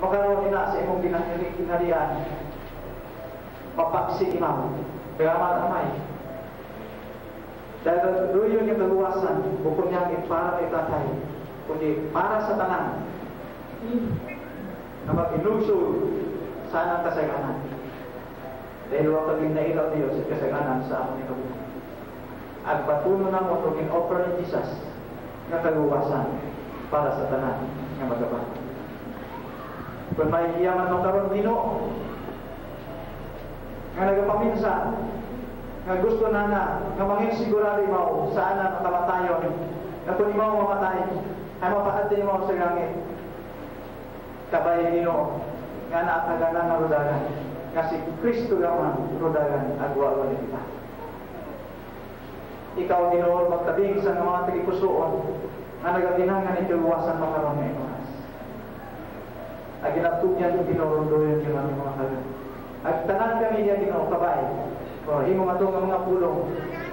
Makaroon nila sa imong kinaharian. Mapaksi imam. Kaya matamay. Dahil ruyo yung kaluwasan, bukod niya para kay tatay, kundi para sa tanan. Na mag-ilusod sa anang kasaganan. Dahil wag kami na ikaw Diyos sa kasaganan sa among ikabuhi. At patuno na mo itong in-offer ni Jesus na kaluwasan para sa tanan nga magabato. Kung may iyaman mo karon Ginoo nga nagapaminsan nga gusto na na nga mangin sigurado mo sa ana nga kamatayon nga kung imaw mamatay ay mapaadin mo sa langit. Kabay Ginoo nga naatagalan nga rodagan nga si Kristo lamang rodagan agwa ni kita. Ikaw Ginoo magtabing sa mga tagipusoon nga nagatinangan iti luwasan makaroon nga oras ay ginatugyan yung pinurundoyan yung aming mga kalan. At tanan kami niya ginoo kabay. O himo matong ang mga pulong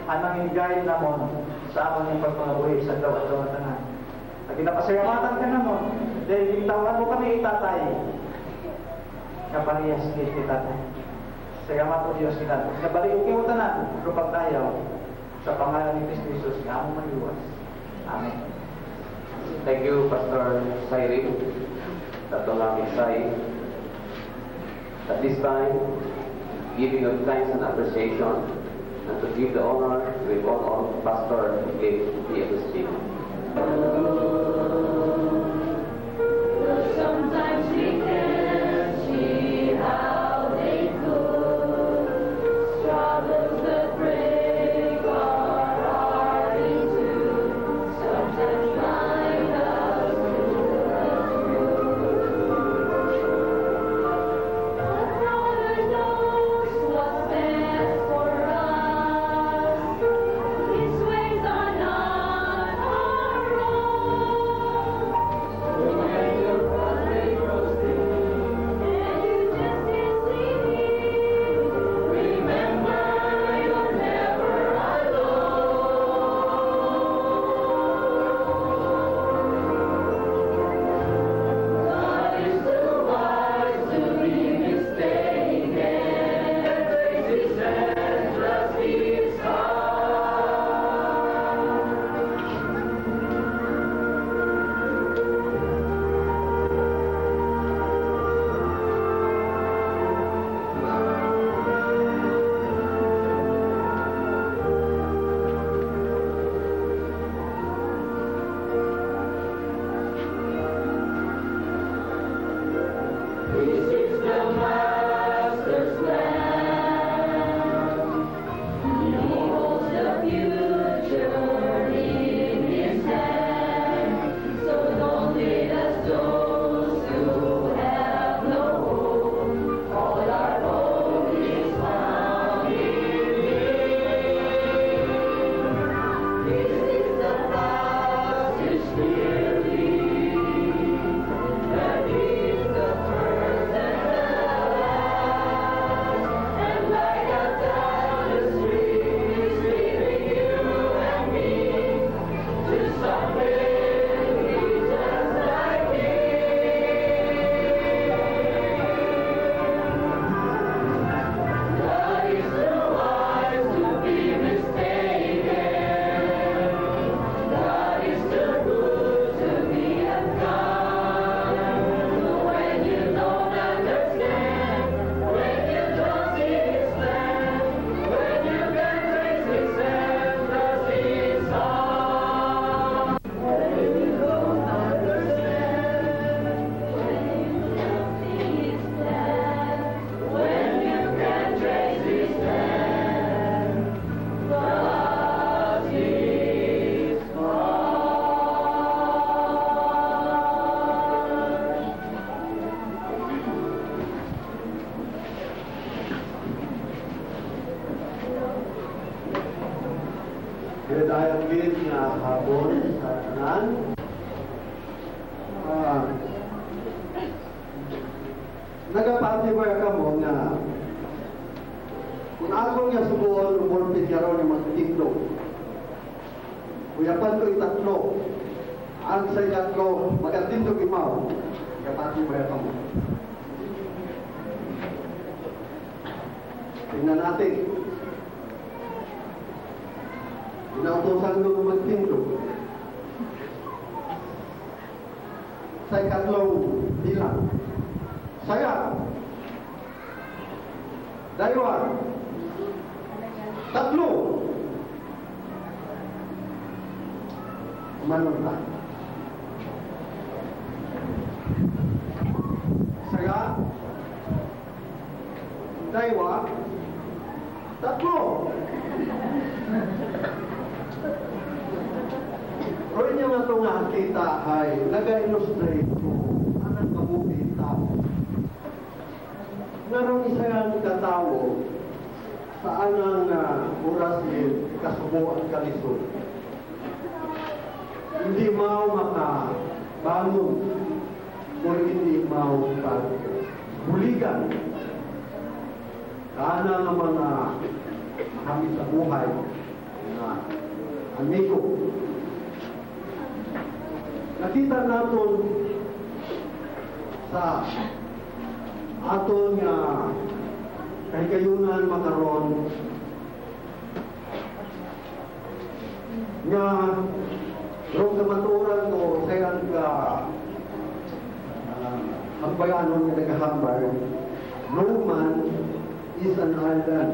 anang ingay namon sa amon yung pagpangabuhi sa dawat-dawat tanan. At ginapasalamatan ka namon dahil itawan mo kami itatay. Kaparehas ni itatay. Salamat po Diyos kita. Nabalik mo tanan rupang tayo sa pangalan ni Kristo Jesus nga among maliwas. Amen. Thank you, Pastor Cyril. Abdullah bin Saeed. At this time, giving of thanks and appreciation, and to give the honor to a all pastor who gave the esteem. Gid nga hapon sa tanan. Ah, nagapati ko ka mo na kung ako nga subuon umulpit ka raw ni magtindog. Uyapan ko itatlo. Ang sa itatlo, magandindog imaw. Nagapatibay ka mo. Tingnan natin. obstáculo como el. Nga ito nga kita ay nag-illustrate ko anang kabuhi tao. Narong isa ang katawo sa anang uh, oras ni kasubo at kalisod. Hindi mao maka bangon o hindi mao pag buligan. Kana nga mga kami sa buhay na amigo nakita naton sa aton nga kahigayunan makaron nga rong kamaturan ko sayan ka uh, hambayanon nga nagahambay no man is an island.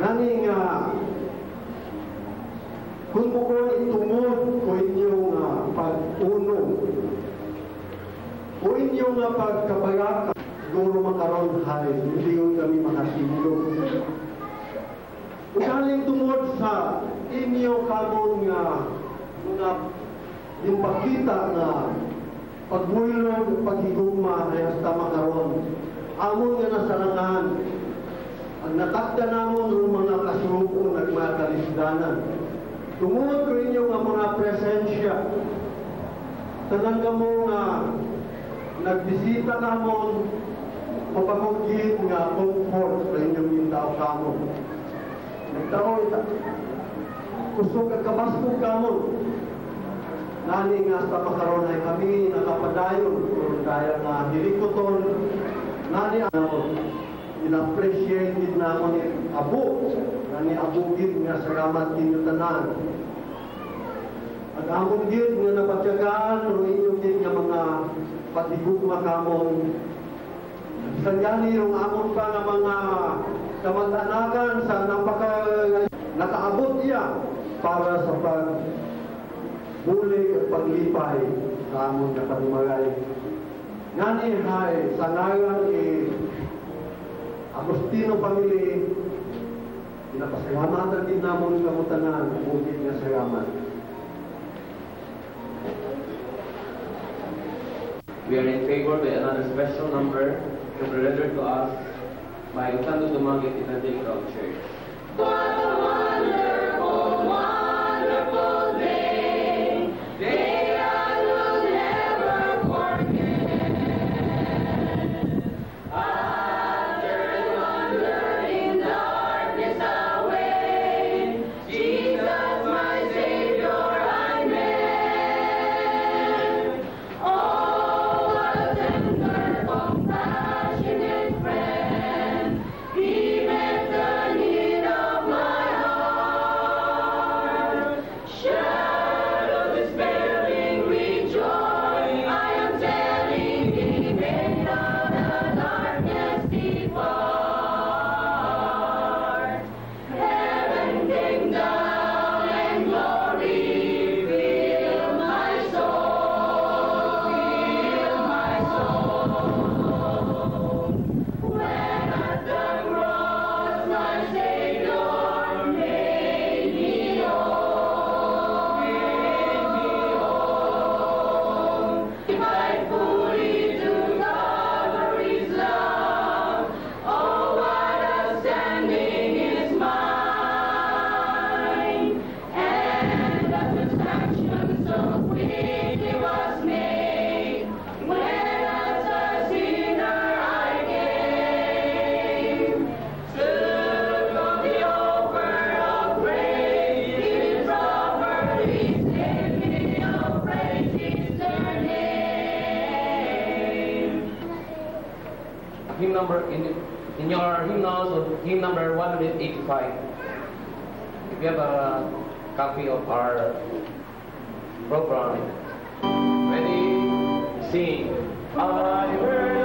Nani nga kung mo ko itungod ko inyong pag-unong o inyong uh, pagkabayaka siguro makaroon hay hindi yun kami makasimulong Ugaling tungod sa inyo kamon nga mga yung pakita na pagbulong, paghigugma ay hasta makaroon. Amon nga nasalangan ang natakda namon ng mga kasuko at mga kalisdanan. Tungod ko inyo nga mga presensya. Tanan ka mo nga nagbisita namon mapagugit nga comfort sa inyong yung tao kamon. Nagtao ita. Kusog at kabaskog kamon. Nani nga sa makaroon ay kami nakapadayon kung dahil nga hilikoton. Nani ang in-appreciate din naman ni Abu. Nani Abu gid nga salamat kinyo tanan. At among gid nga napatyagaan o inyong gid nga mga patigugma kamon. Sanyani yung amon pa nga mga kamag-anakan sa napaka nakaabot iya para sa pag bulig at paglipay sa amon nga panumagay. Ngani hay sa ngayon ni Agustino Family Pinapasalamatan din namon kamutanan bukid nga salamat. We are in favor by another special number rendered to us by Utando Dumangit Evangelical Church. If you have a copy of our program, ready, sing. I will.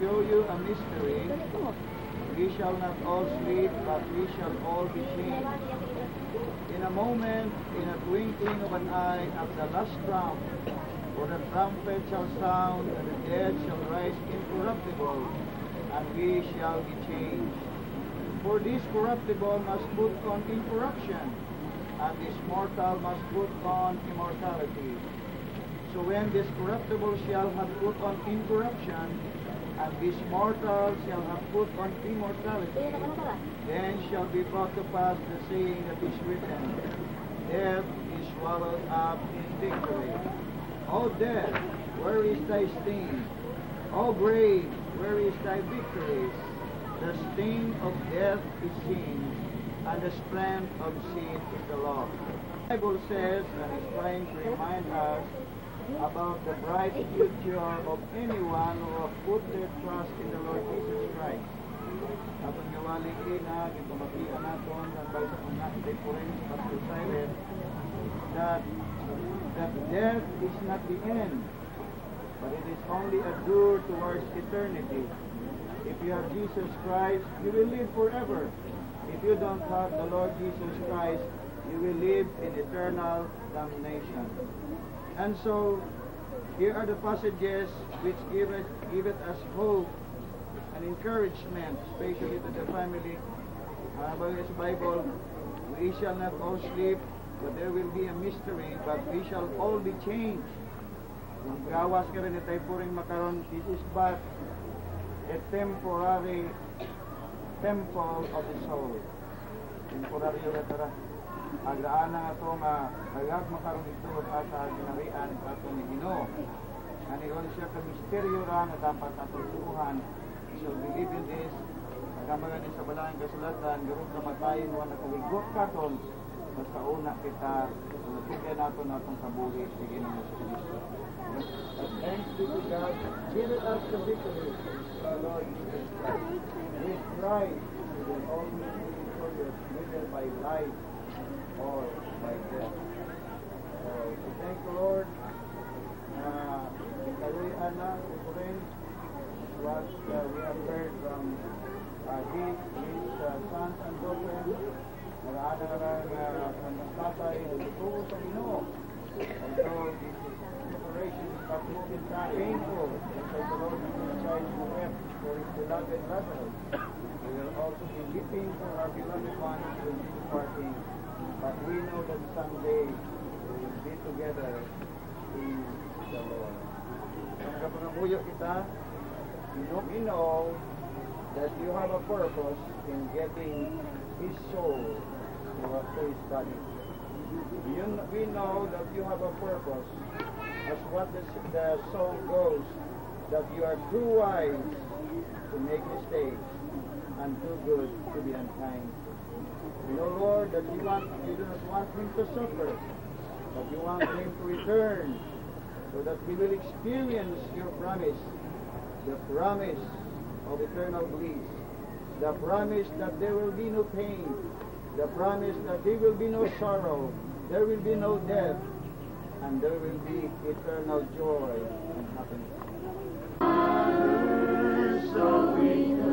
Show you a mystery. We shall not all sleep, but we shall all be changed. In a moment, in a twinkling of an eye, at the last trump, for the trumpet shall sound, and the dead shall rise incorruptible, and we shall be changed. For this corruptible must put on incorruption, and this mortal must put on immortality. So when this corruptible shall have put on incorruption, and this mortal shall have put on immortality, then shall be brought to pass the saying that is written, Death is swallowed up in victory. O death, where is thy sting? O grave, where is thy victory? The sting of death is sin, and the strength of sin is the law. The Bible says, and is trying to remind us about the bright future of anyone who have put their trust in the Lord Jesus Christ. Atong gawaling ina, gipamakian naton ang sa una, ito'y po rin sa that, that death is not the end, but it is only a door towards eternity. If you have Jesus Christ, you will live forever. If you don't have the Lord Jesus Christ, you will live in eternal damnation. And so, here are the passages which give us, give it us hope and encouragement, especially to the family. Uh, by this Bible, we shall not all sleep, but there will be a mystery, but we shall all be changed. Kung gawas ka rin itay puring makaron, this is but a temporary temple of the soul. Temporary tara. Agdaan na ito nga hagag makaroon ito sa ginarian sa ito ni Ginoo. Aniyon siya ka misteryo ra nga dapat atong turuhan. So believe in this. Nagamagan din sa balangin kasulatan, garong kamatayin mo na kawigot katon. Basta una kita, tulad nato natong kabuhi sa Ginoo sa Kristo. But thanks be to God, give us the victory our Lord Jesus Christ. We will always be victorious, whether by life we thank the Lord ikaluyan na, rin what we have heard from sons and daughters. Is is not painful, his beloved Lazarus. We will also be weeping for our beloved ones who be departing. But we know that someday we will be together in the Lord. Kung kapangabuyo kita, you know, we know that you have a purpose in getting his soul to his body. You, we know that you have a purpose as what the, the soul goes, that you are too wise to make mistakes and too good to be unkind. You know, Lord, that you want you do not want him to suffer, but you want him to return so that he will experience your promise, the promise of eternal bliss, the promise that there will be no pain, the promise that there will be no sorrow, there will be no death, and there will be eternal joy and happiness the weak.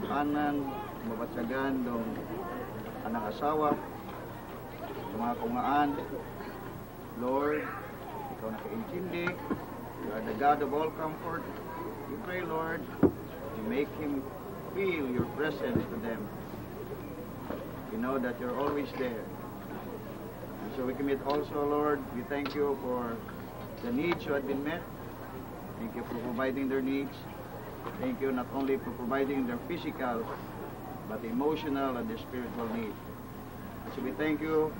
Kasubhanan, mabatsagan dong anang asawa, sa mga kungaan. Lord, ikaw nakaintindi. You are the God of all comfort. We pray, Lord, to make him feel your presence to them. You know that you're always there. And so we commit also, Lord, we thank you for the needs who had been met. Thank you for providing their needs. Thank you not only for providing their physical, but emotional and spiritual needs. So we thank you,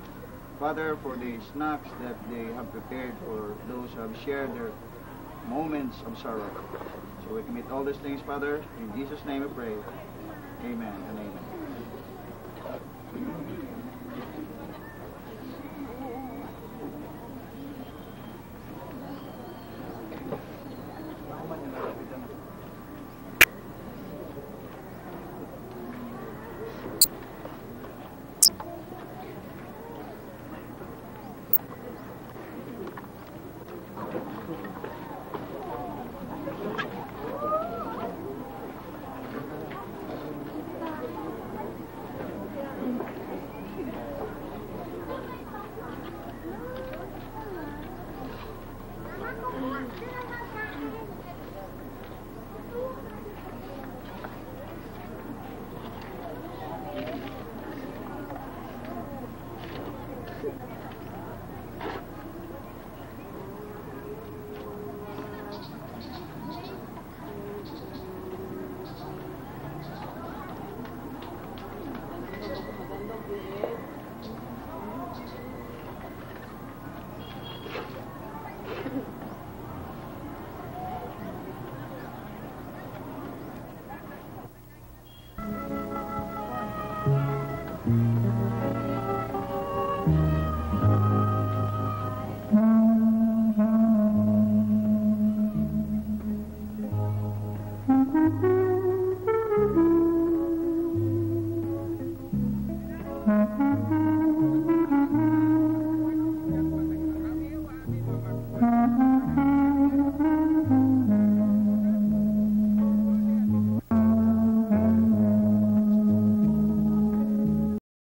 Father, for the snacks that they have prepared for those who have shared their moments of sorrow. So we commit all these things, Father. In Jesus' name we pray. Amen and amen.